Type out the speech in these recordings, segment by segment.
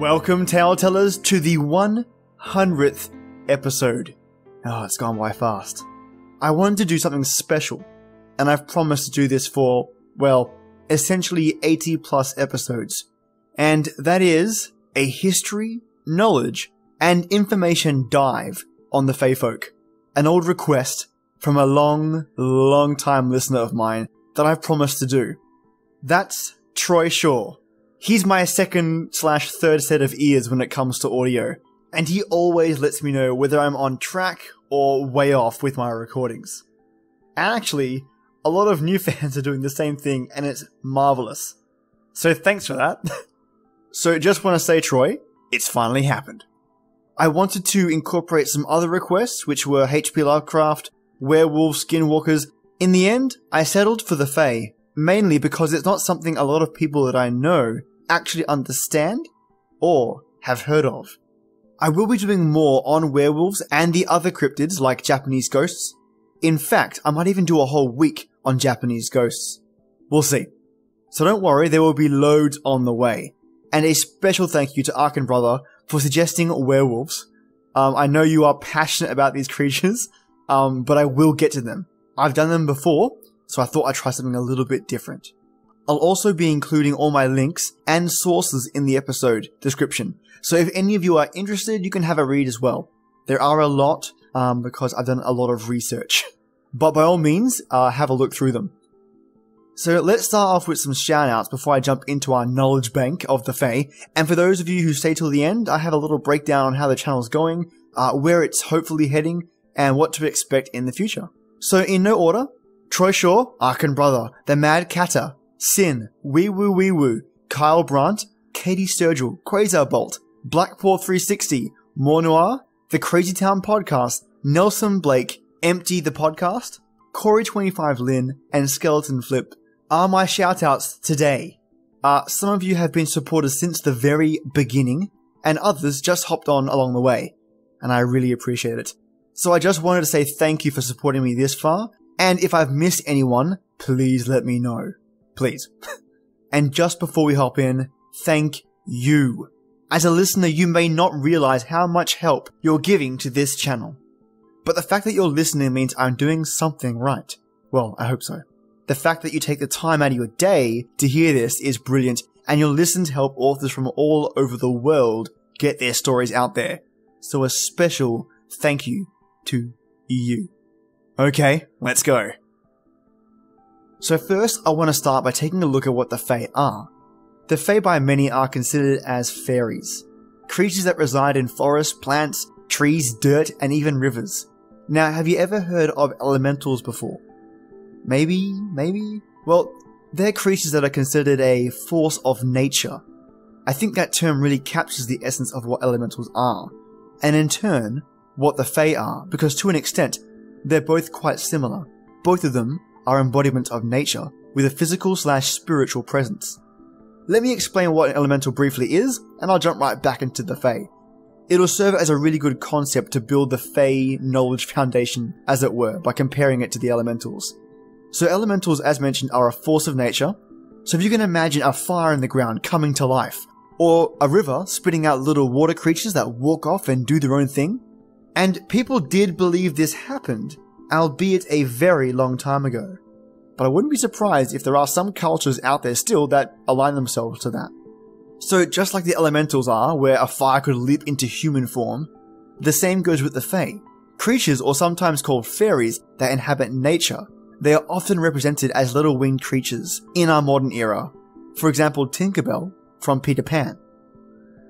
Welcome, Tale Tellers, to the 100th episode. Oh, it's gone by fast. I wanted to do something special, and I've promised to do this for, well, essentially 80 plus episodes. And that is a history, knowledge, and information dive on the Fae folk. An old request from a long, long time listener of mine that I've promised to do. That's Troy Shaw. He's my second slash third set of ears when it comes to audio, and he always lets me know whether I'm on track or way off with my recordings. And actually, a lot of new fans are doing the same thing, and it's marvelous. So thanks for that. so just want to say, Troy, it's finally happened. I wanted to incorporate some other requests, which were H.P. Lovecraft, werewolves, skinwalkers. In the end, I settled for the Fae, mainly because it's not something a lot of people that I know actually understand or have heard of. I will be doing more on werewolves and the other cryptids like Japanese ghosts. In fact, I might even do a whole week on Japanese ghosts. We'll see. So don't worry, there will be loads on the way. And a special thank you to Arkin Brother for suggesting werewolves. Um, I know you are passionate about these creatures, um, but I will get to them. I've done them before, so I thought I'd try something a little bit different. I'll also be including all my links and sources in the episode description. So if any of you are interested, you can have a read as well. There are a lot, um, because I've done a lot of research. But by all means, uh, have a look through them. So let's start off with some shoutouts before I jump into our knowledge bank of the Fae. And for those of you who stay till the end, I have a little breakdown on how the channel's going, uh, where it's hopefully heading, and what to expect in the future. So in no order, Troy Shaw, Arkan Brother, The Mad Catter, Sin, Wee Woo Wee Woo, Kyle Brandt, Katie Sturgill, Quasar Bolt, Blackpool 360, More Noir, The Crazy Town Podcast, Nelson Blake, Empty the Podcast, Corey25 Lynn, and Skeleton Flip are my shoutouts today. Uh, some of you have been supporters since the very beginning, and others just hopped on along the way, and I really appreciate it. So I just wanted to say thank you for supporting me this far, and if I've missed anyone, please let me know please. and just before we hop in, thank you. As a listener, you may not realize how much help you're giving to this channel. But the fact that you're listening means I'm doing something right. Well, I hope so. The fact that you take the time out of your day to hear this is brilliant, and you'll listen to help authors from all over the world get their stories out there. So a special thank you to you. Okay, let's go. So first, I want to start by taking a look at what the Fae are. The Fae by many are considered as fairies, creatures that reside in forests, plants, trees, dirt, and even rivers. Now, have you ever heard of elementals before? Maybe, maybe? Well, they're creatures that are considered a force of nature. I think that term really captures the essence of what elementals are, and in turn, what the Fae are, because to an extent, they're both quite similar. Both of them are embodiment of nature with a physical slash spiritual presence. Let me explain what an elemental briefly is, and I'll jump right back into the Fae. It'll serve as a really good concept to build the Fae knowledge foundation, as it were, by comparing it to the elementals. So elementals, as mentioned, are a force of nature. So if you can imagine a fire in the ground coming to life, or a river spitting out little water creatures that walk off and do their own thing. And people did believe this happened, albeit a very long time ago. But I wouldn't be surprised if there are some cultures out there still that align themselves to that. So just like the elementals are, where a fire could leap into human form, the same goes with the Fae. Creatures, or sometimes called fairies, that inhabit nature. They are often represented as little winged creatures in our modern era. For example, Tinkerbell from Peter Pan.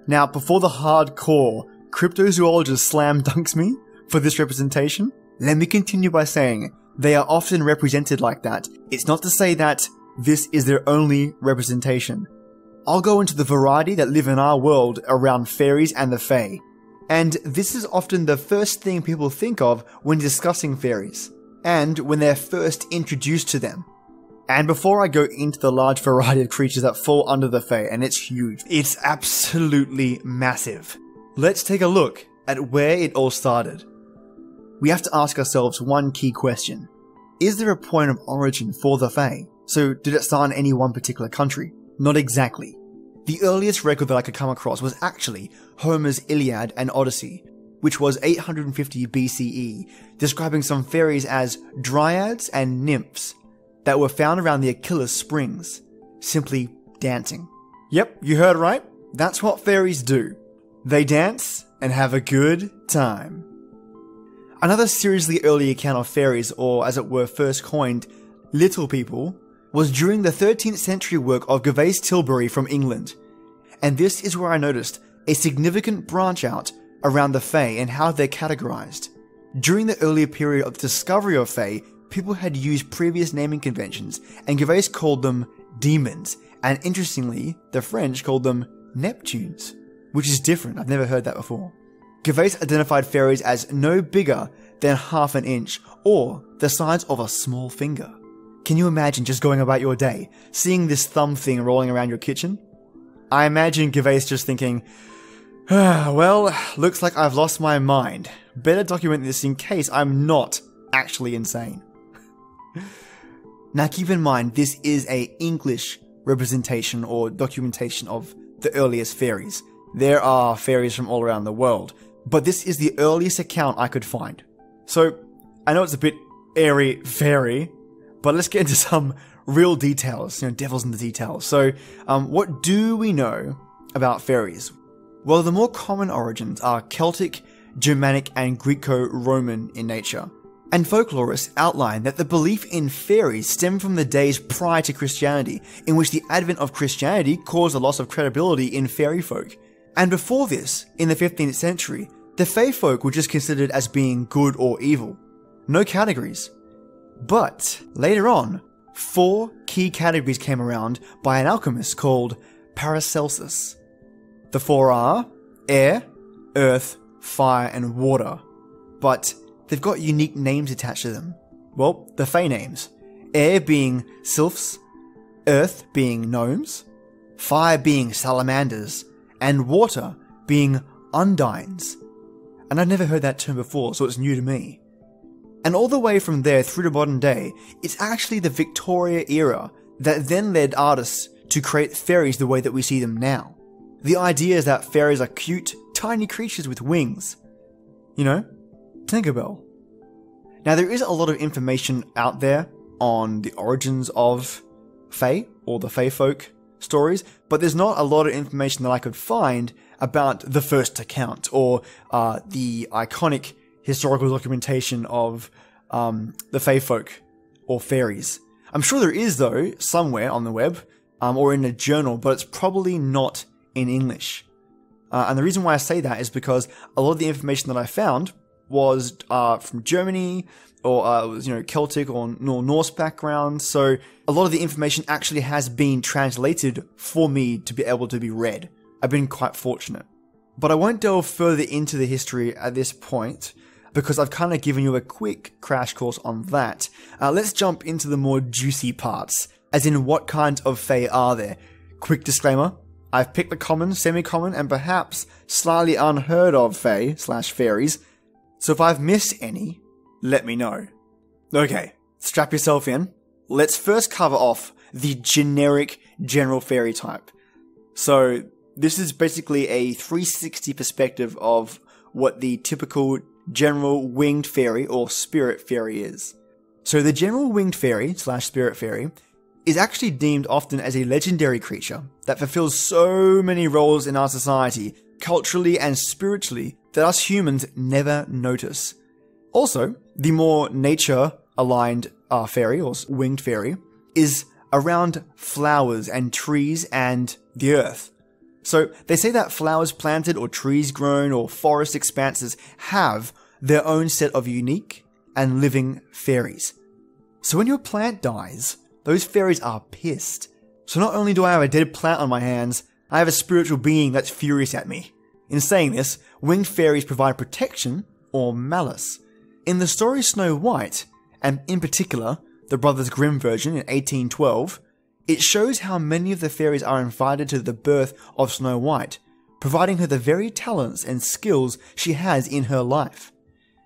Now, before the hardcore cryptozoologist slam dunks me for this representation, let me continue by saying they are often represented like that. It's not to say that this is their only representation. I'll go into the variety that live in our world around fairies and the Fae. And this is often the first thing people think of when discussing fairies, and when they're first introduced to them. And before I go into the large variety of creatures that fall under the Fae, and it's huge, it's absolutely massive. Let's take a look at where it all started we have to ask ourselves one key question. Is there a point of origin for the Fae? So did it start in any one particular country? Not exactly. The earliest record that I could come across was actually Homer's Iliad and Odyssey, which was 850 BCE, describing some fairies as dryads and nymphs that were found around the Achilles Springs, simply dancing. Yep, you heard right. That's what fairies do. They dance and have a good time. Another seriously early account of fairies, or as it were first coined, little people, was during the 13th century work of Gervase Tilbury from England. And this is where I noticed a significant branch out around the Fae and how they're categorized. During the earlier period of the discovery of Fae, people had used previous naming conventions, and Gervase called them demons, and interestingly, the French called them Neptunes, which is different. I've never heard that before. Gervase identified fairies as no bigger than half an inch or the size of a small finger. Can you imagine just going about your day, seeing this thumb thing rolling around your kitchen? I imagine Gervase just thinking, ah, well, looks like I've lost my mind. Better document this in case I'm not actually insane. now keep in mind, this is a English representation or documentation of the earliest fairies. There are fairies from all around the world, but this is the earliest account I could find. So, I know it's a bit airy fairy, but let's get into some real details, you know, devils in the details. So, um, what do we know about fairies? Well, the more common origins are Celtic, Germanic, and Greco Roman in nature. And folklorists outline that the belief in fairies stemmed from the days prior to Christianity, in which the advent of Christianity caused a loss of credibility in fairy folk. And before this, in the 15th century, the Fae folk were just considered as being good or evil. No categories. But later on, four key categories came around by an alchemist called Paracelsus. The four are air, earth, fire, and water. But they've got unique names attached to them. Well, the Fae names. Air being sylphs, earth being gnomes, fire being salamanders, and water being undines. And I'd never heard that term before, so it's new to me. And all the way from there through to modern day, it's actually the Victoria era that then led artists to create fairies the way that we see them now. The idea is that fairies are cute, tiny creatures with wings. You know, Tinkerbell. Now, there is a lot of information out there on the origins of Fae, or the Fae folk stories, but there's not a lot of information that I could find about the first account, or uh, the iconic historical documentation of um, the Fae folk, or fairies. I'm sure there is, though, somewhere on the web, um, or in a journal, but it's probably not in English. Uh, and the reason why I say that is because a lot of the information that I found was uh, from Germany or uh, was you know Celtic or Norse background. So a lot of the information actually has been translated for me to be able to be read. I've been quite fortunate. But I won't delve further into the history at this point because I've kind of given you a quick crash course on that. Uh, let's jump into the more juicy parts, as in what kinds of Fae are there. Quick disclaimer, I've picked the common, semi-common, and perhaps slightly unheard of Fae slash fairies, so if I've missed any, let me know. Okay, strap yourself in. Let's first cover off the generic general fairy type. So this is basically a 360 perspective of what the typical general winged fairy or spirit fairy is. So the general winged fairy slash spirit fairy is actually deemed often as a legendary creature that fulfills so many roles in our society, culturally and spiritually, that us humans never notice. Also, the more nature aligned uh, fairy or winged fairy is around flowers and trees and the earth. So they say that flowers planted or trees grown or forest expanses have their own set of unique and living fairies. So when your plant dies, those fairies are pissed. So not only do I have a dead plant on my hands, I have a spiritual being that's furious at me. In saying this, winged fairies provide protection or malice. In the story Snow White, and in particular, the Brothers Grimm version in 1812, it shows how many of the fairies are invited to the birth of Snow White, providing her the very talents and skills she has in her life.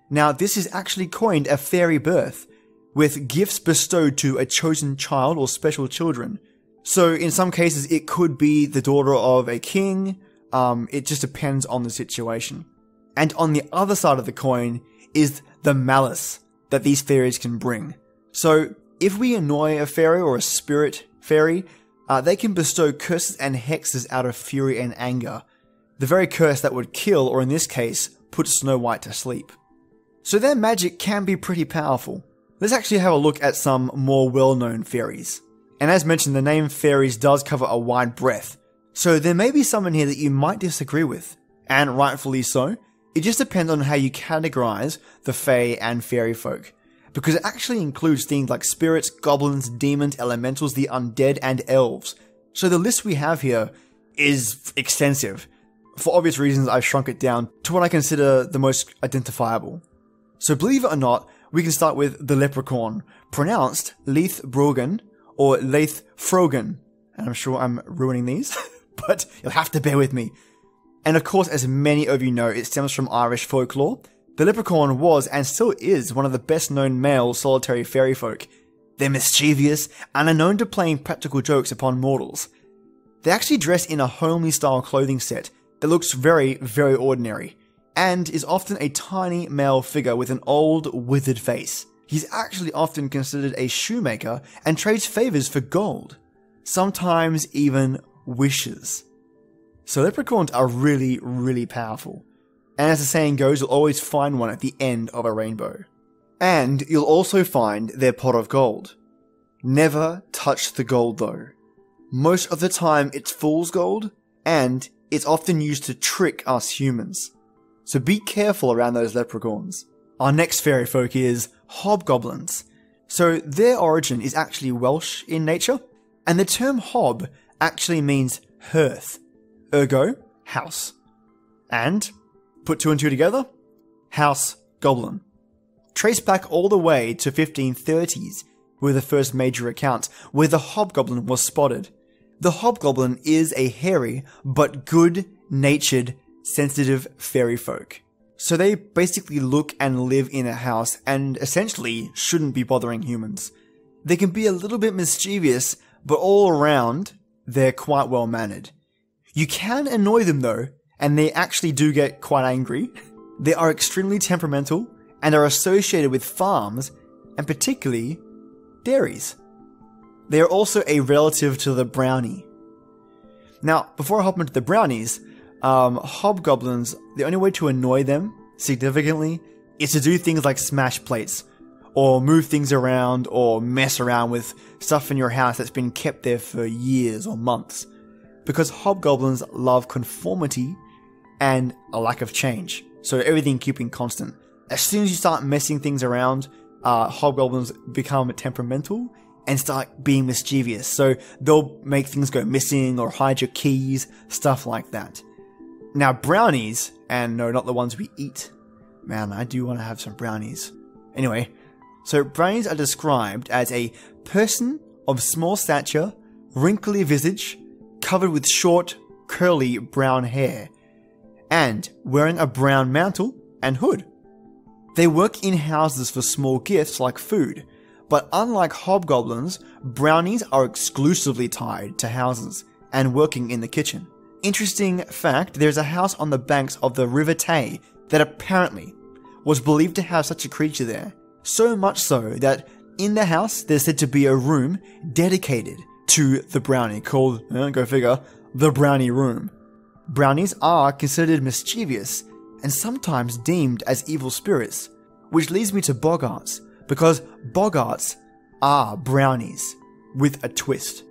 Now, this is actually coined a fairy birth, with gifts bestowed to a chosen child or special children. So in some cases, it could be the daughter of a king. Um, it just depends on the situation. And on the other side of the coin is the malice that these fairies can bring. So if we annoy a fairy or a spirit fairy, uh, they can bestow curses and hexes out of fury and anger. The very curse that would kill, or in this case, put Snow White to sleep. So their magic can be pretty powerful. Let's actually have a look at some more well-known fairies. And as mentioned, the name fairies does cover a wide breadth. So there may be some in here that you might disagree with, and rightfully so. It just depends on how you categorize the fae and fairy folk. Because it actually includes things like spirits, goblins, demons, elementals, the undead, and elves. So the list we have here is extensive. For obvious reasons, I've shrunk it down to what I consider the most identifiable. So believe it or not, we can start with the leprechaun, pronounced Leith Brogan or Leith Frogan. And I'm sure I'm ruining these, but you'll have to bear with me. And of course, as many of you know, it stems from Irish folklore. The leprechaun was and still is one of the best known male solitary fairy folk. They're mischievous and are known to playing practical jokes upon mortals. They actually dress in a homely style clothing set that looks very, very ordinary, and is often a tiny male figure with an old, withered face. He's actually often considered a shoemaker and trades favors for gold, sometimes even wishes. So leprechauns are really, really powerful. And as the saying goes, you'll always find one at the end of a rainbow. And you'll also find their pot of gold. Never touch the gold though. Most of the time it's fool's gold, and it's often used to trick us humans. So be careful around those leprechauns. Our next fairy folk is hobgoblins. So their origin is actually Welsh in nature, and the term hob actually means hearth, ergo, house. And, put two and two together, house goblin. Trace back all the way to 1530s, where the first major account where the hobgoblin was spotted. The hobgoblin is a hairy but good natured, sensitive fairy folk. So they basically look and live in a house and essentially shouldn't be bothering humans. They can be a little bit mischievous, but all around, they're quite well mannered. You can annoy them though, and they actually do get quite angry. They are extremely temperamental and are associated with farms, and particularly dairies. They are also a relative to the brownie. Now, before I hop into the brownies, um, hobgoblins, the only way to annoy them significantly is to do things like smash plates, or move things around, or mess around with stuff in your house that's been kept there for years or months because hobgoblins love conformity and a lack of change. So everything keeping constant. As soon as you start messing things around, uh, hobgoblins become temperamental and start being mischievous. So they'll make things go missing or hide your keys, stuff like that. Now, brownies, and no, not the ones we eat. Man, I do want to have some brownies. Anyway, so brownies are described as a person of small stature, wrinkly visage, covered with short, curly brown hair, and wearing a brown mantle and hood. They work in houses for small gifts like food, but unlike hobgoblins, brownies are exclusively tied to houses and working in the kitchen. Interesting fact there's a house on the banks of the River Tay that apparently was believed to have such a creature there. So much so that in the house there's said to be a room dedicated to the brownie called, eh, go figure, the brownie room. Brownies are considered mischievous and sometimes deemed as evil spirits, which leads me to boggarts, because boggarts are brownies with a twist.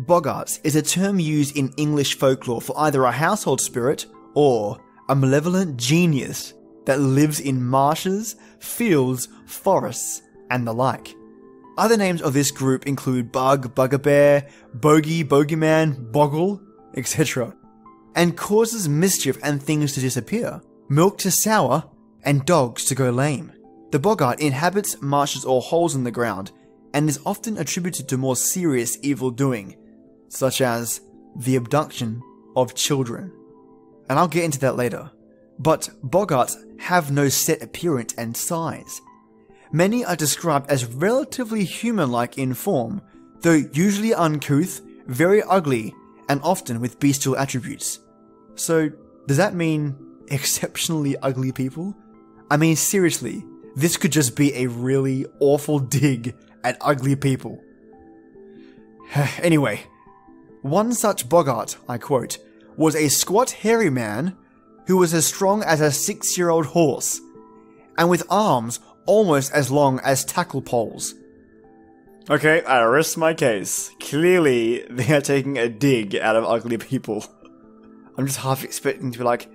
Boggarts is a term used in English folklore for either a household spirit or a malevolent genius that lives in marshes, fields, forests, and the like. Other names of this group include bug, bugbear, bogey, bogeyman, boggle, etc. And causes mischief and things to disappear, milk to sour, and dogs to go lame. The boggart inhabits marshes or holes in the ground and is often attributed to more serious evil doing, such as the abduction of children. And I'll get into that later. But boggarts have no set appearance and size. Many are described as relatively human like in form, though usually uncouth, very ugly, and often with bestial attributes. So, does that mean exceptionally ugly people? I mean, seriously, this could just be a really awful dig at ugly people. anyway, one such boggart, I quote, was a squat, hairy man who was as strong as a six year old horse, and with arms almost as long as tackle poles. Okay, I rest my case. Clearly, they are taking a dig out of ugly people. I'm just half expecting to be like,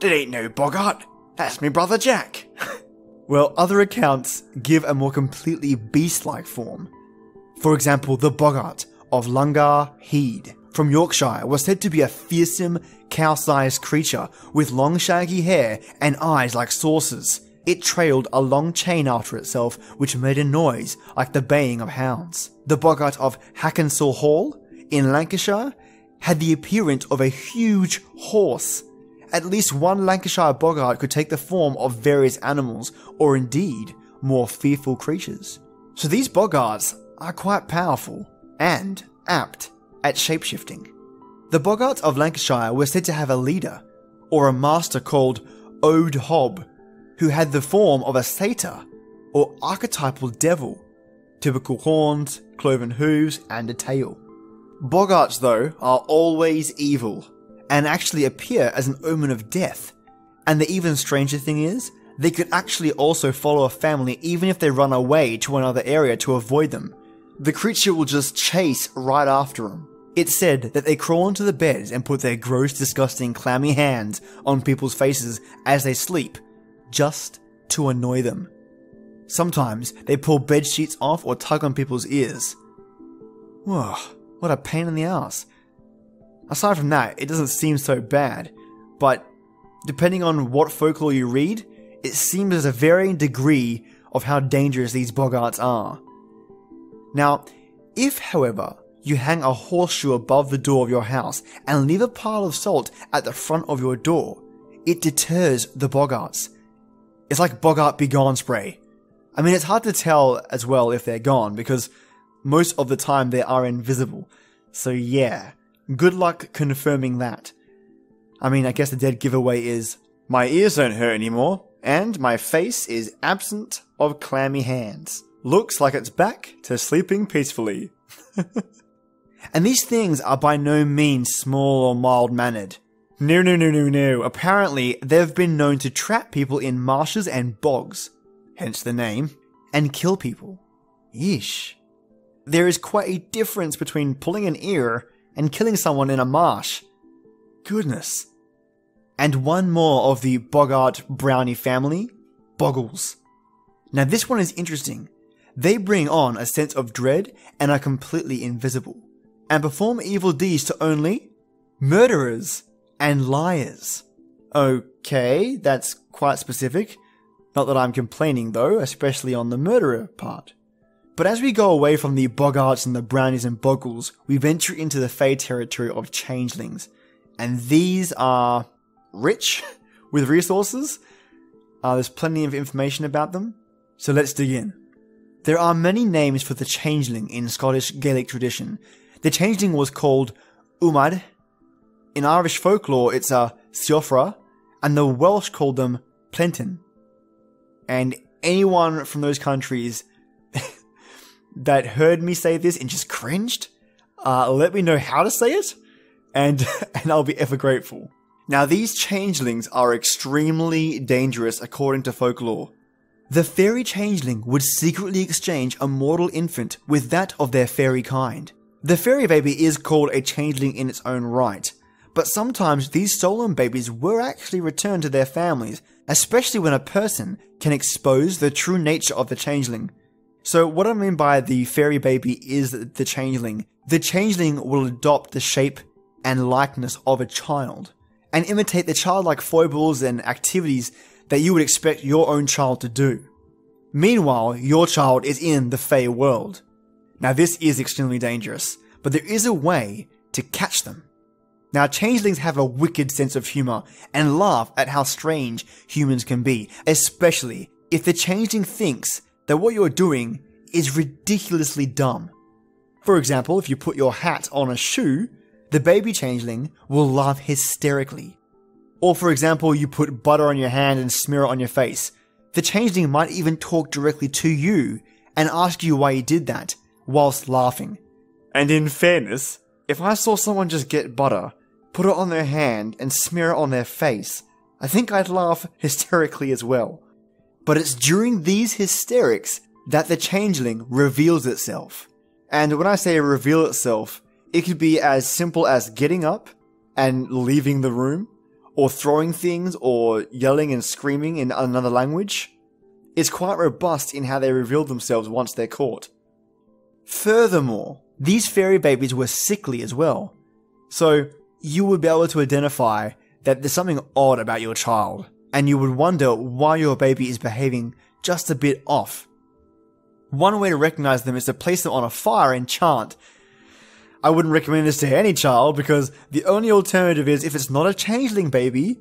that ain't no Boggart, that's me brother Jack. well, other accounts give a more completely beast like form. For example, the Boggart of Lungar Heed from Yorkshire was said to be a fearsome, cow sized creature with long shaggy hair and eyes like saucers it trailed a long chain after itself, which made a noise like the baying of hounds. The boggart of Hackensall Hall in Lancashire had the appearance of a huge horse. At least one Lancashire boggart could take the form of various animals, or indeed more fearful creatures. So these boggarts are quite powerful and apt at shapeshifting. The boggarts of Lancashire were said to have a leader, or a master called Owd Hob, who had the form of a satyr or archetypal devil, typical horns, cloven hooves, and a tail. Boggarts, though, are always evil and actually appear as an omen of death. And the even stranger thing is, they could actually also follow a family even if they run away to another area to avoid them. The creature will just chase right after them. It's said that they crawl into the beds and put their gross, disgusting, clammy hands on people's faces as they sleep, just to annoy them. Sometimes they pull bed sheets off or tug on people's ears. Whoa, what a pain in the ass. Aside from that, it doesn't seem so bad, but depending on what folklore you read, it seems there's a varying degree of how dangerous these boggarts are. Now, if, however, you hang a horseshoe above the door of your house and leave a pile of salt at the front of your door, it deters the boggarts it's like Boggart Be Gone spray. I mean, it's hard to tell as well if they're gone because most of the time they are invisible. So yeah, good luck confirming that. I mean, I guess the dead giveaway is my ears don't hurt anymore, and my face is absent of clammy hands. Looks like it's back to sleeping peacefully. and these things are by no means small or mild mannered. No, no, no, no, no. Apparently, they've been known to trap people in marshes and bogs, hence the name, and kill people. Yeesh. There is quite a difference between pulling an ear and killing someone in a marsh. Goodness. And one more of the Boggart Brownie family, Boggles. Now, this one is interesting. They bring on a sense of dread and are completely invisible, and perform evil deeds to only murderers and liars. Okay, that's quite specific. Not that I'm complaining though, especially on the murderer part. But as we go away from the boggarts and the brownies and boggles, we venture into the Fae territory of changelings. And these are rich with resources. Uh, there's plenty of information about them. So let's dig in. There are many names for the changeling in Scottish Gaelic tradition. The changeling was called Umad, in Irish folklore, it's a Siofra, and the Welsh called them Plentyn. And anyone from those countries that heard me say this and just cringed, uh, let me know how to say it, and and I'll be ever grateful. Now, these changelings are extremely dangerous according to folklore. The fairy changeling would secretly exchange a mortal infant with that of their fairy kind. The fairy baby is called a changeling in its own right, but sometimes these stolen babies were actually returned to their families, especially when a person can expose the true nature of the changeling. So, what I mean by the fairy baby is the changeling. The changeling will adopt the shape and likeness of a child and imitate the childlike foibles and activities that you would expect your own child to do. Meanwhile, your child is in the Fae world. Now, this is extremely dangerous, but there is a way to catch them. Now, changelings have a wicked sense of humor and laugh at how strange humans can be, especially if the changeling thinks that what you're doing is ridiculously dumb. For example, if you put your hat on a shoe, the baby changeling will laugh hysterically. Or for example, you put butter on your hand and smear it on your face. The changeling might even talk directly to you and ask you why you did that, whilst laughing. And in fairness, if I saw someone just get butter, put it on their hand, and smear it on their face, I think I'd laugh hysterically as well. But it's during these hysterics that the changeling reveals itself. And when I say reveal itself, it could be as simple as getting up and leaving the room, or throwing things, or yelling and screaming in another language. It's quite robust in how they reveal themselves once they're caught. Furthermore, these fairy babies were sickly as well. So you would be able to identify that there's something odd about your child, and you would wonder why your baby is behaving just a bit off. One way to recognize them is to place them on a fire and chant. I wouldn't recommend this to any child because the only alternative is if it's not a changeling baby,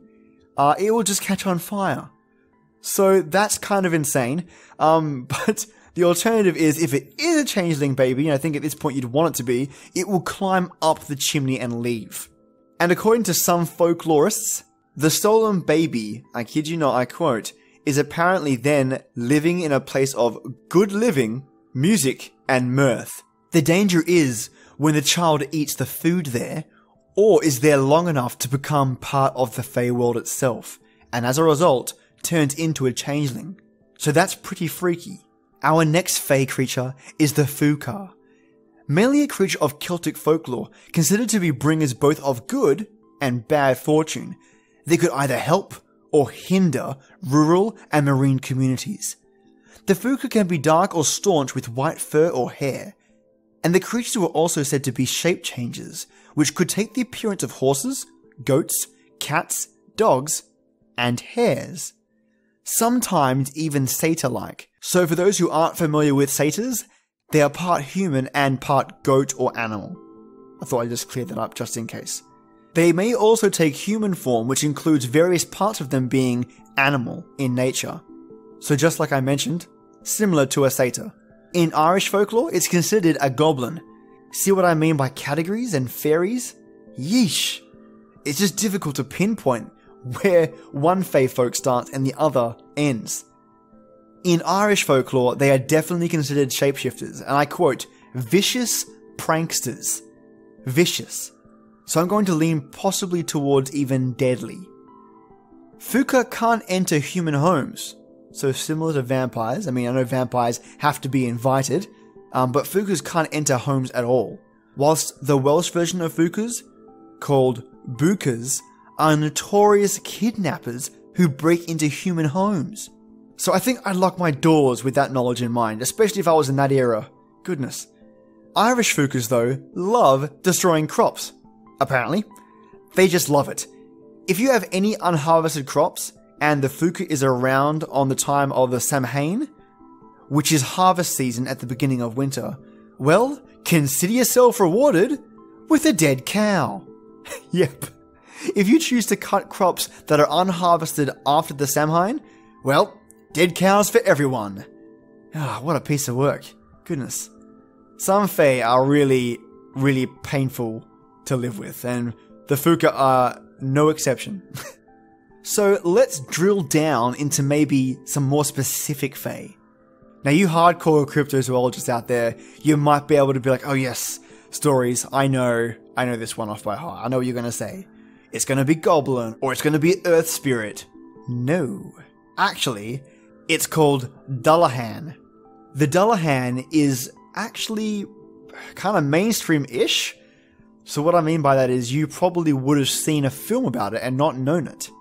uh, it will just catch on fire. So that's kind of insane. Um, but the alternative is if it is a changeling baby, and I think at this point you'd want it to be, it will climb up the chimney and leave. And according to some folklorists, the stolen baby, I kid you not, I quote, is apparently then living in a place of good living, music, and mirth. The danger is when the child eats the food there, or is there long enough to become part of the Fae world itself, and as a result, turns into a changeling. So that's pretty freaky. Our next Fae creature is the Fukar. Mainly a creature of Celtic folklore, considered to be bringers both of good and bad fortune. They could either help or hinder rural and marine communities. The Fuka can be dark or staunch with white fur or hair, and the creatures were also said to be shape changers, which could take the appearance of horses, goats, cats, dogs, and hares. Sometimes even satyr like. So, for those who aren't familiar with satyrs, they are part human and part goat or animal. I thought I'd just clear that up just in case. They may also take human form, which includes various parts of them being animal in nature. So, just like I mentioned, similar to a satyr. In Irish folklore, it's considered a goblin. See what I mean by categories and fairies? Yeesh. It's just difficult to pinpoint where one fae folk starts and the other ends. In Irish folklore, they are definitely considered shapeshifters, and I quote, vicious pranksters. Vicious so I'm going to lean possibly towards even deadly. Fuka can't enter human homes, so similar to vampires. I mean, I know vampires have to be invited, um, but Fukas can't enter homes at all. Whilst the Welsh version of Fukas, called Bukas, are notorious kidnappers who break into human homes. So I think I'd lock my doors with that knowledge in mind, especially if I was in that era. Goodness. Irish Fukas, though, love destroying crops apparently. They just love it. If you have any unharvested crops and the Fuka is around on the time of the Samhain, which is harvest season at the beginning of winter, well, consider yourself rewarded with a dead cow. yep. If you choose to cut crops that are unharvested after the Samhain, well, dead cows for everyone. Ah, what a piece of work. Goodness. Some Fae are really, really painful to live with, and the Fuka are no exception. so let's drill down into maybe some more specific Fae. Now, you hardcore cryptozoologists out there, you might be able to be like, oh yes, stories, I know, I know this one off by heart. I know what you're gonna say. It's gonna be Goblin, or it's gonna be Earth Spirit. No. Actually, it's called Dullahan. The Dullahan is actually kind of mainstream ish. So, what I mean by that is you probably would have seen a film about it and not known it.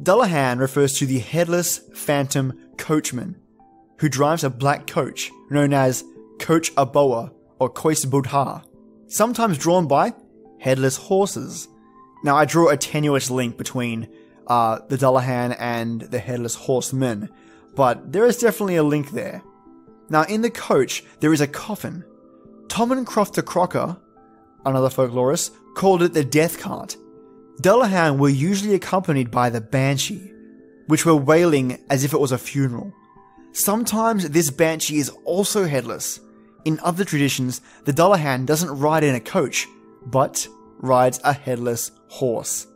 Dullahan refers to the headless phantom coachman who drives a black coach known as Coach Aboa or Kois Budha, sometimes drawn by headless horses. Now, I draw a tenuous link between uh, the Dullahan and the headless horsemen, but there is definitely a link there. Now, in the coach, there is a coffin. Thomas Crofton Croker another folklorist, called it the death cart. Dullahan were usually accompanied by the banshee, which were wailing as if it was a funeral. Sometimes this banshee is also headless, In other traditions, the Dullahan doesn't ride in a coach, but rides a headless horse.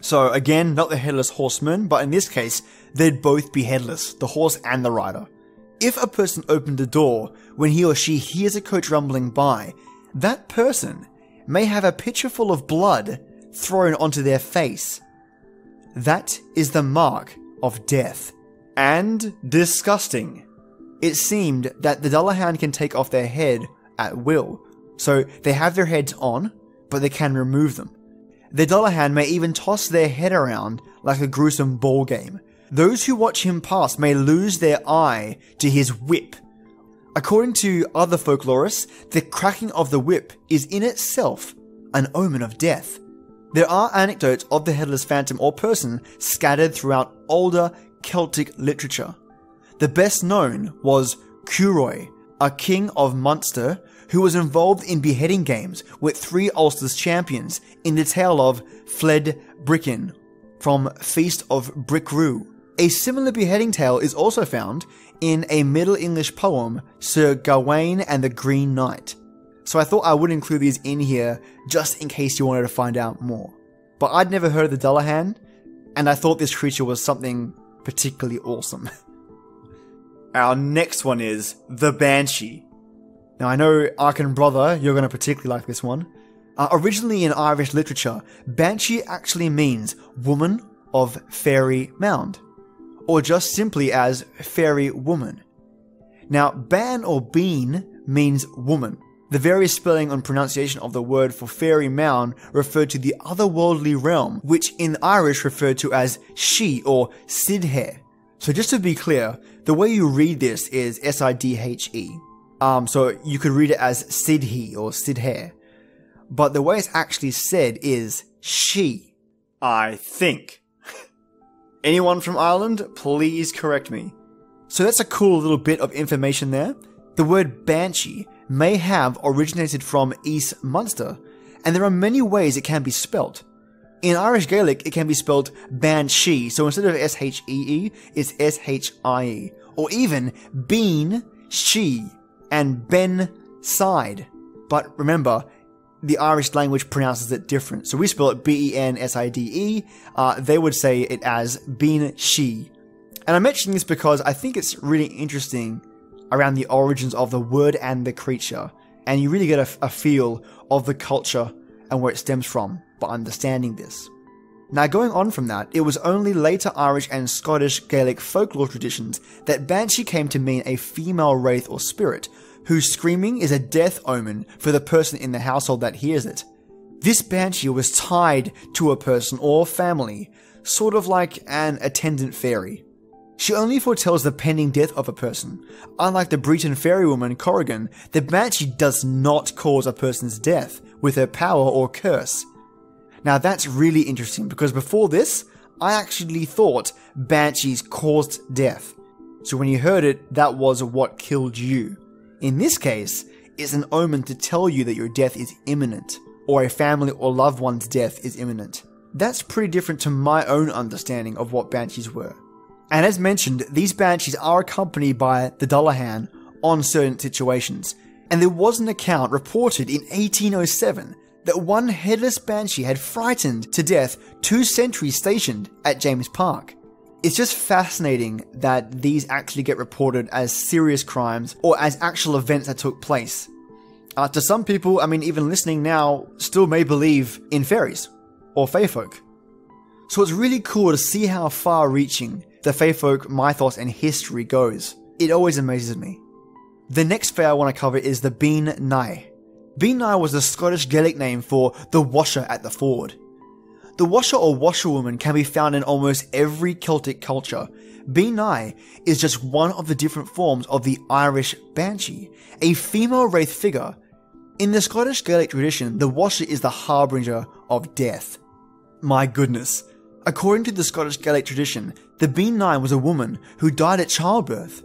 So again, not the headless horseman, but in this case, they'd both be headless, the horse and the rider. If a person opened the door when he or she hears a coach rumbling by, that person may have a pitcher full of blood thrown onto their face. That is the mark of death. And disgusting. It seemed that the Dullahan can take off their head at will, so they have their heads on, but they can remove them. The Dullahan may even toss their head around like a gruesome ball game. Those who watch him pass may lose their eye to his whip. According to other folklorists, the cracking of the whip is in itself an omen of death. There are anecdotes of the headless phantom or person scattered throughout older Celtic literature. The best known was Curoi, a king of Munster who was involved in beheading games with three Ulster's champions in the tale of Fled Bricrenn from Feast of Bricriu. A similar beheading tale is also found in a Middle English poem, Sir Gawain and the Green Knight. So I thought I would include these in here just in case you wanted to find out more. But I'd never heard of the Dullahan, and I thought this creature was something particularly awesome. Our next one is the Banshee. Now I know Arkin brother, you're going to particularly like this one. Uh, originally in Irish literature, Banshee actually means woman of fairy mound, or just simply as fairy woman. Now, ban or bean means woman. The various spelling and pronunciation of the word for fairy mound referred to the otherworldly realm, which in Irish referred to as she or sidhe. So just to be clear, the way you read this is S-I-D-H-E. Um, so you could read it as Sidhe or Sidhe. But the way it's actually said is she. I think. Anyone from Ireland, please correct me. So that's a cool little bit of information there. The word banshee may have originated from East Munster, and there are many ways it can be spelt. In Irish Gaelic, it can be spelled banshee, so instead of S H E E, it's S H I E. Or even bean, she, and ben side. But remember, the Irish language pronounces it different. So we spell it B E N S I D E. Uh, they would say it as bean she. And I'm mentioning this because I think it's really interesting around the origins of the word and the creature. And you really get a, a feel of the culture and where it stems from by understanding this. Now, going on from that, it was only later Irish and Scottish Gaelic folklore traditions that Banshee came to mean a female wraith or spirit, whose screaming is a death omen for the person in the household that hears it. This Banshee was tied to a person or family, sort of like an attendant fairy. She only foretells the pending death of a person. Unlike the Breton fairy woman Corrigan, the Banshee does not cause a person's death with her power or curse. Now that's really interesting because before this, I actually thought banshees caused death. So when you heard it, that was what killed you. In this case, it's an omen to tell you that your death is imminent, or a family or loved one's death is imminent. That's pretty different to my own understanding of what banshees were. And as mentioned, these banshees are accompanied by the Dullahan on certain situations, and there was an account reported in 1807 that one headless banshee had frightened to death two sentries stationed at James Park. It's just fascinating that these actually get reported as serious crimes or as actual events that took place. Uh, to some people, I mean, even listening now, still may believe in fairies or fae folk. So it's really cool to see how far reaching the fae folk mythos and history goes. It always amazes me. The next fae I want to cover is the Bean Nai. Bean-nigh was the Scottish Gaelic name for the washer at the ford. The washer or washerwoman can be found in almost every Celtic culture. Bean-nigh is just one of the different forms of the Irish banshee, a female wraith figure. In the Scottish Gaelic tradition, the washer is the harbinger of death. My goodness. According to the Scottish Gaelic tradition, the Bean-nigh was a woman who died at childbirth.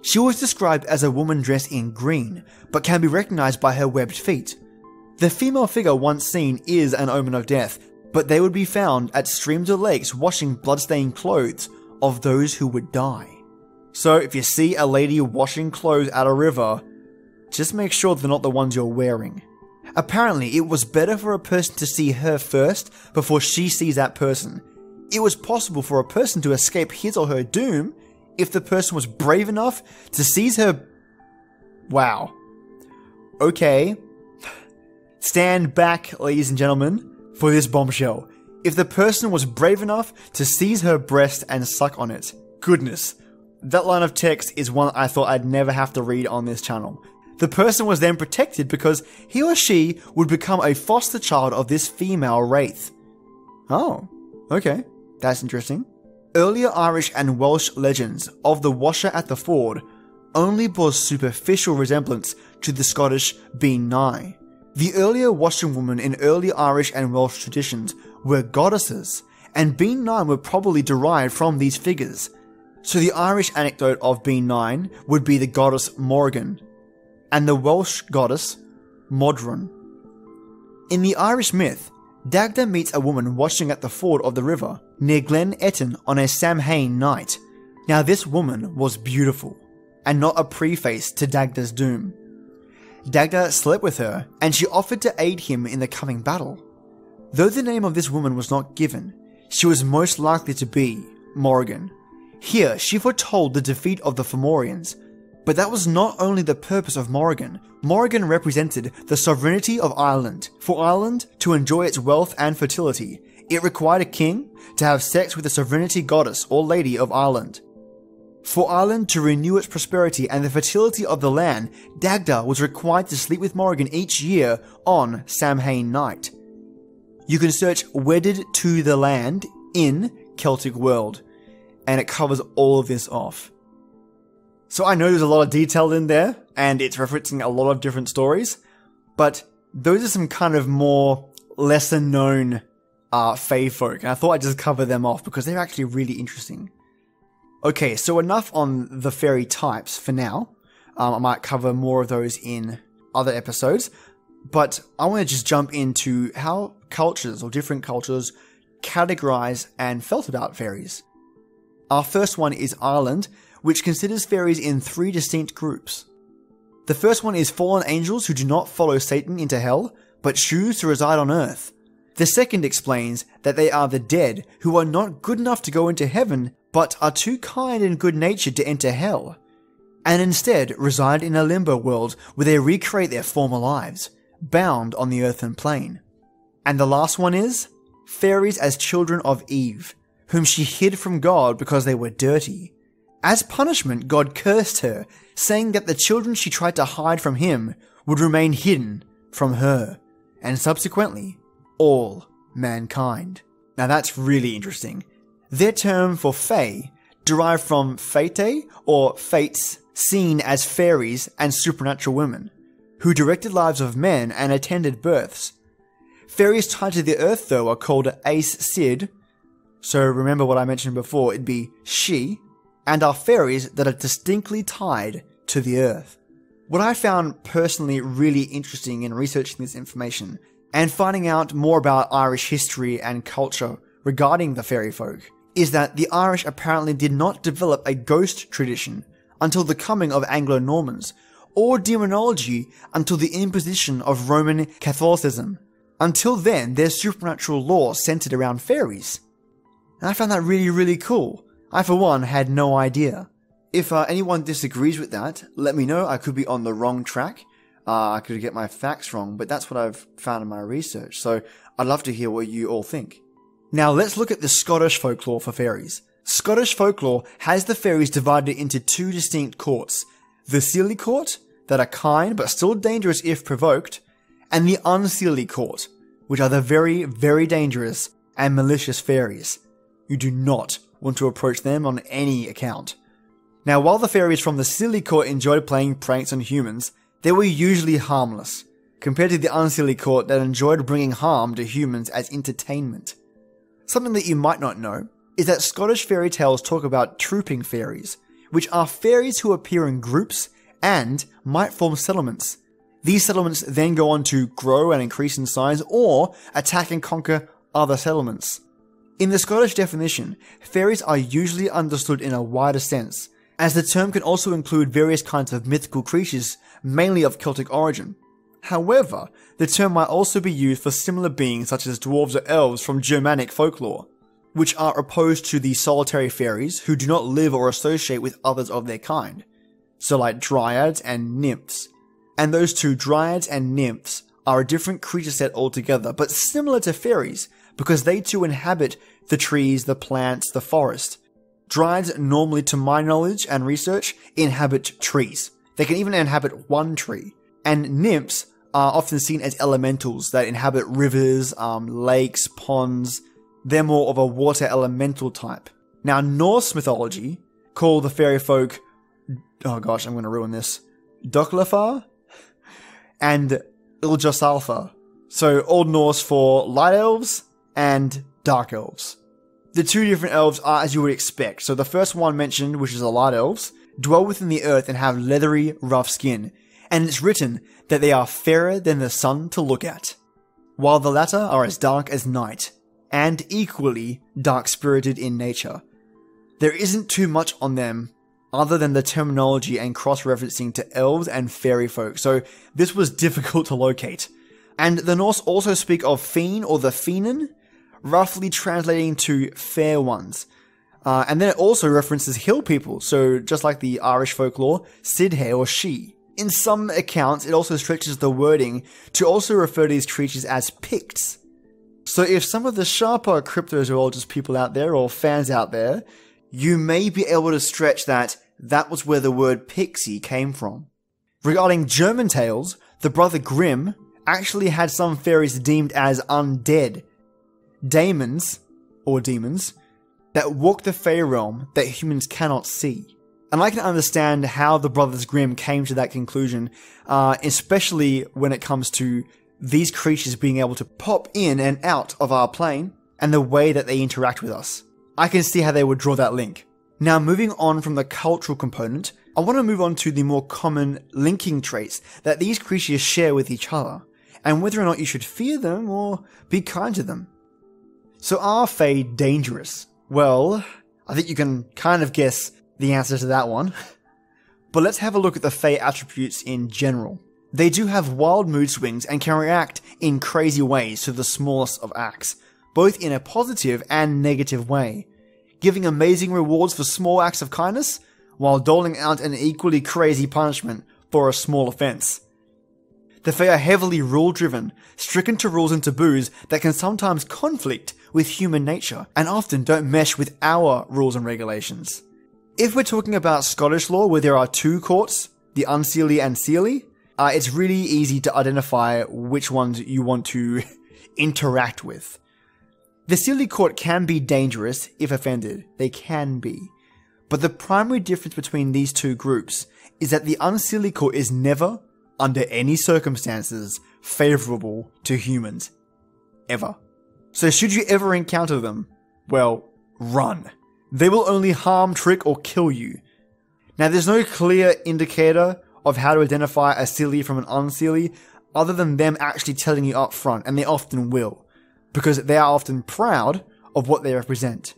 She was described as a woman dressed in green, but can be recognized by her webbed feet. The female figure once seen is an omen of death, but they would be found at streams or lakes washing bloodstained clothes of those who would die. So if you see a lady washing clothes at a river, just make sure they're not the ones you're wearing. Apparently, it was better for a person to see her first before she sees that person. It was possible for a person to escape his or her doom if the person was brave enough to seize her. Wow. Okay. Stand back, ladies and gentlemen, for this bombshell. If the person was brave enough to seize her breast and suck on it. Goodness. That line of text is one I thought I'd never have to read on this channel. The person was then protected because he or she would become a foster child of this female wraith. Oh, okay. That's interesting. Earlier Irish and Welsh legends of the washer at the ford only bore superficial resemblance to the Scottish Bean-nigh. The earlier washing washerwomen in early Irish and Welsh traditions were goddesses, and Bean-nigh were probably derived from these figures. So the Irish anecdote of Bean-nigh would be the goddess Morrigan, and the Welsh goddess Modron. In the Irish myth, Dagda meets a woman washing at the ford of the river near Glen Etin on a Samhain night. Now, this woman was beautiful, and not a preface to Dagda's doom. Dagda slept with her, and she offered to aid him in the coming battle. Though the name of this woman was not given, she was most likely to be Morrigan. Here, she foretold the defeat of the Fomorians, but that was not only the purpose of Morrigan. Morrigan represented the sovereignty of Ireland. For Ireland to enjoy its wealth and fertility, it required a king to have sex with the sovereignty goddess or lady of Ireland. For Ireland to renew its prosperity and the fertility of the land, Dagda was required to sleep with Morrigan each year on Samhain night. You can search Wedded to the Land in Celtic World, and it covers all of this off. So I know there's a lot of detail in there, and it's referencing a lot of different stories, but those are some kind of more lesser known uh, Fae folk, and I thought I'd just cover them off because they're actually really interesting. Okay, so enough on the fairy types for now. Um, I might cover more of those in other episodes, but I want to just jump into how cultures or different cultures categorize and felt about fairies. Our first one is Ireland, which considers fairies in three distinct groups. The first one is fallen angels who do not follow Satan into hell, but choose to reside on earth. The second explains that they are the dead who are not good enough to go into heaven, but are too kind and good natured to enter hell, and instead reside in a limbo world where they recreate their former lives, bound on the earthen plane. And the last one is fairies as children of Eve, whom she hid from God because they were dirty. As punishment, God cursed her, saying that the children she tried to hide from him would remain hidden from her, and subsequently, all mankind. Now that's really interesting. Their term for fae derived from fate or fates seen as fairies and supernatural women, who directed lives of men and attended births. Fairies tied to the earth though are called Aes Sid, so remember what I mentioned before, it'd be she, and are fairies that are distinctly tied to the earth. What I found personally really interesting in researching this information and finding out more about Irish history and culture regarding the fairy folk is that the Irish apparently did not develop a ghost tradition until the coming of Anglo Normans, or demonology until the imposition of Roman Catholicism. Until then, their supernatural lore centered around fairies. And I found that really, really cool. I, for one, had no idea. If uh, anyone disagrees with that, let me know. I could be on the wrong track. Uh, I could get my facts wrong, but that's what I've found in my research. So I'd love to hear what you all think. Now let's look at the Scottish folklore for fairies. Scottish folklore has the fairies divided into two distinct courts. The Seelie court, that are kind but still dangerous if provoked, and the Unseelie court, which are the very, very dangerous and malicious fairies. You do not want to approach them on any account. Now, while the fairies from the Seelie court enjoyed playing pranks on humans, they were usually harmless, compared to the Unseelie court that enjoyed bringing harm to humans as entertainment. Something that you might not know is that Scottish fairy tales talk about trooping fairies, which are fairies who appear in groups and might form settlements. These settlements then go on to grow and increase in size or attack and conquer other settlements. In the Scottish definition, fairies are usually understood in a wider sense, as the term can also include various kinds of mythical creatures, mainly of Celtic origin. However, the term might also be used for similar beings such as dwarves or elves from Germanic folklore, which are opposed to the solitary fairies who do not live or associate with others of their kind. So like dryads and nymphs. And those two dryads and nymphs are a different creature set altogether, but similar to fairies, because they too inhabit the trees, the plants, the forest. Dryads normally, to my knowledge and research, inhabit trees. They can even inhabit one tree. And nymphs are often seen as elementals that inhabit rivers, um, lakes, ponds. They're more of a water elemental type. Now, Norse mythology call the fairy folk, oh gosh, I'm going to ruin this, Doklafar and Iljasalfa. So, Old Norse for light elves and dark elves. The two different elves are as you would expect. So the first one mentioned, which is the light elves, dwell within the earth and have leathery, rough skin, and it's written that they are fairer than the sun to look at, while the latter are as dark as night, and equally dark spirited in nature. There isn't too much on them other than the terminology and cross referencing to elves and fairy folk, so this was difficult to locate. And the Norse also speak of Feen or the Feenan, roughly translating to fair ones. Uh, and then it also references hill people, so just like the Irish folklore, Sidhe or She. In some accounts, it also stretches the wording to also refer to these creatures as Picts. So if some of the sharper cryptozoologist people out there or fans out there, you may be able to stretch that that was where the word pixie came from. Regarding German tales, the brother Grimm actually had some fairies deemed as undead, daemons, or demons, that walk the Fae realm that humans cannot see. And I can understand how the Brothers Grimm came to that conclusion, uh, especially when it comes to these creatures being able to pop in and out of our plane and the way that they interact with us. I can see how they would draw that link. Now, moving on from the cultural component, I want to move on to the more common linking traits that these creatures share with each other, and whether or not you should fear them or be kind to them. So are Fae dangerous? Well, I think you can kind of guess the answer to that one. But let's have a look at the Fae attributes in general. They do have wild mood swings and can react in crazy ways to the smallest of acts, both in a positive and negative way, giving amazing rewards for small acts of kindness, while doling out an equally crazy punishment for a small offense. The Fae are heavily rule driven, stricken to rules and taboos that can sometimes conflict with human nature and often don't mesh with our rules and regulations. If we're talking about Scottish law where there are two courts, the Unseelie and Seelie, uh, it's really easy to identify which ones you want to interact with. The Seelie court can be dangerous if offended, they can be. But the primary difference between these two groups is that the Unseelie court is never under any circumstances favorable to humans. Ever. So should you ever encounter them, well, run. They will only harm, trick, or kill you. Now there's no clear indicator of how to identify a Seelie from an unseelie other than them actually telling you up front, and they often will, because they are often proud of what they represent.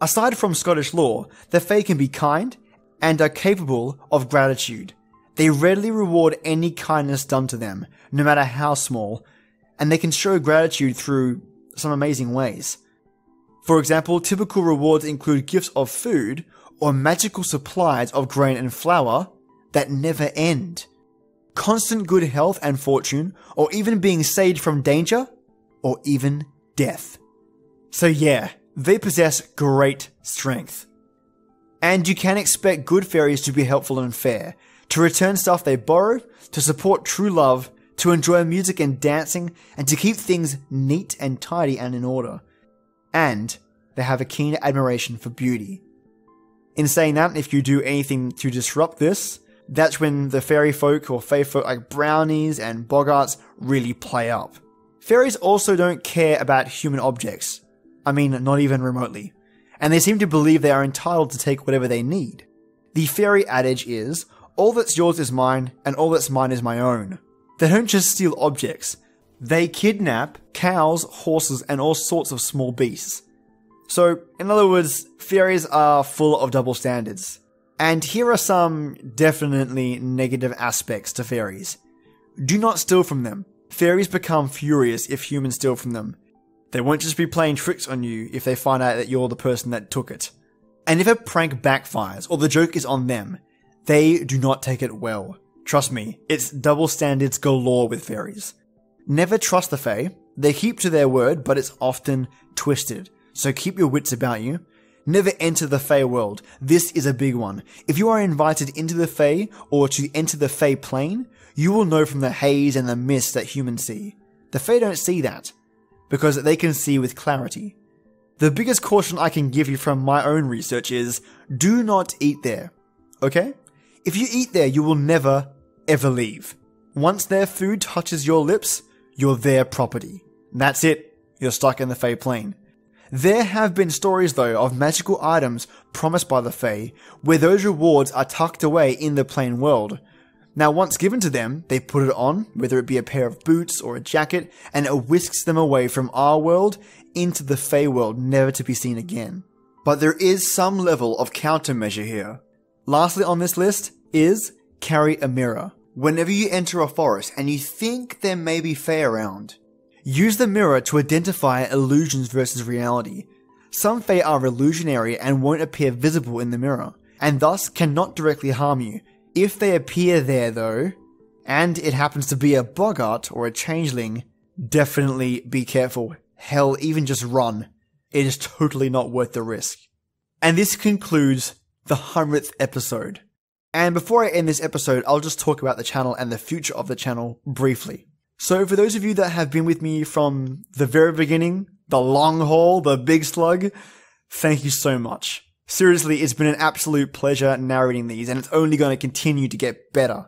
Aside from Scottish law, the Fae can be kind and are capable of gratitude. They readily reward any kindness done to them, no matter how small, and they can show gratitude through some amazing ways. For example, typical rewards include gifts of food or magical supplies of grain and flour that never end, constant good health and fortune, or even being saved from danger, or even death. So yeah, they possess great strength. And you can expect good fairies to be helpful and fair, to return stuff they borrowed, to support true love, to enjoy music and dancing, and to keep things neat and tidy and in order. And they have a keen admiration for beauty. In saying that, if you do anything to disrupt this, that's when the fairy folk or fae folk like brownies and boggarts really play up. Fairies also don't care about human objects. I mean, not even remotely. And they seem to believe they are entitled to take whatever they need. The fairy adage is, all that's yours is mine, and all that's mine is my own. They don't just steal objects, they kidnap cows, horses, and all sorts of small beasts. So, in other words, fairies are full of double standards. And here are some definitely negative aspects to fairies. Do not steal from them. Fairies become furious if humans steal from them. They won't just be playing tricks on you if they find out that you're the person that took it. And if a prank backfires or the joke is on them, they do not take it well. Trust me, it's double standards galore with fairies. Never trust the Fae. They keep to their word, but it's often twisted. So keep your wits about you. Never enter the Fae world. This is a big one. If you are invited into the Fae or to enter the Fae plane, you will know from the haze and the mist that humans see. The Fae don't see that because they can see with clarity. The biggest caution I can give you from my own research is do not eat there. Okay? If you eat there, you will never, ever leave. Once their food touches your lips, you're their property. That's it. You're stuck in the Fae plane. There have been stories though of magical items promised by the Fae, where those rewards are tucked away in the plane world. Now once given to them, they put it on, whether it be a pair of boots or a jacket, and it whisks them away from our world into the Fae world, never to be seen again. But there is some level of countermeasure here. Lastly on this list is carry a mirror. Whenever you enter a forest and you think there may be Fae around, Use the mirror to identify illusions versus reality. Some Fae are illusionary and won't appear visible in the mirror, and thus cannot directly harm you. If they appear there though, and it happens to be a boggart or a changeling, definitely be careful. Hell, even just run. It is totally not worth the risk. And this concludes the 100th episode. And before I end this episode, I'll just talk about the channel and the future of the channel briefly. So for those of you that have been with me from the very beginning, the long haul, the big slug, thank you so much. Seriously, it's been an absolute pleasure narrating these and it's only going to continue to get better.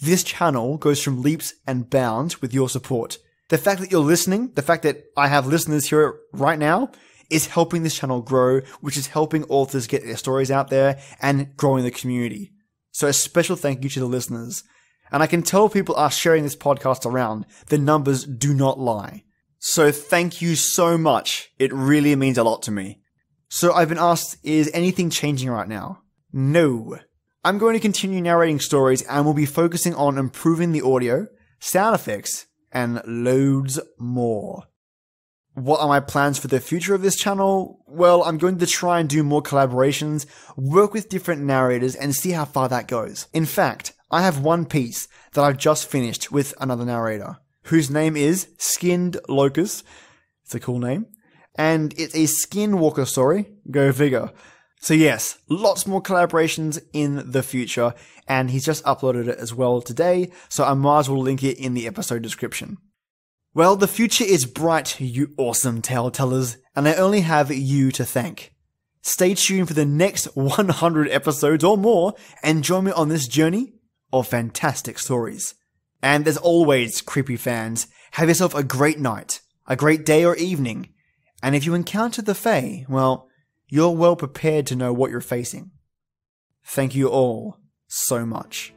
This channel goes from leaps and bounds with your support. The fact that you're listening, the fact that I have listeners here right now, is helping this channel grow, which is helping authors get their stories out there and growing the community. So a special thank you to the listeners. And I can tell people are sharing this podcast around. The numbers do not lie. So thank you so much. It really means a lot to me. So I've been asked, is anything changing right now? No. I'm going to continue narrating stories and we'll be focusing on improving the audio, sound effects, and loads more. What are my plans for the future of this channel? Well, I'm going to try and do more collaborations, work with different narrators, and see how far that goes. In fact, I have one piece that I've just finished with another narrator, whose name is Skinned Locust. It's a cool name. And it's a skinwalker story. Go figure. So yes, lots more collaborations in the future, and he's just uploaded it as well today, so I might as well link it in the episode description. Well, the future is bright, you awesome tale tellers, and I only have you to thank. Stay tuned for the next 100 episodes or more, and join me on this journey of fantastic stories. And as always, creepy fans, have yourself a great night, a great day or evening, and if you encounter the Fae, well, you're well prepared to know what you're facing. Thank you all so much.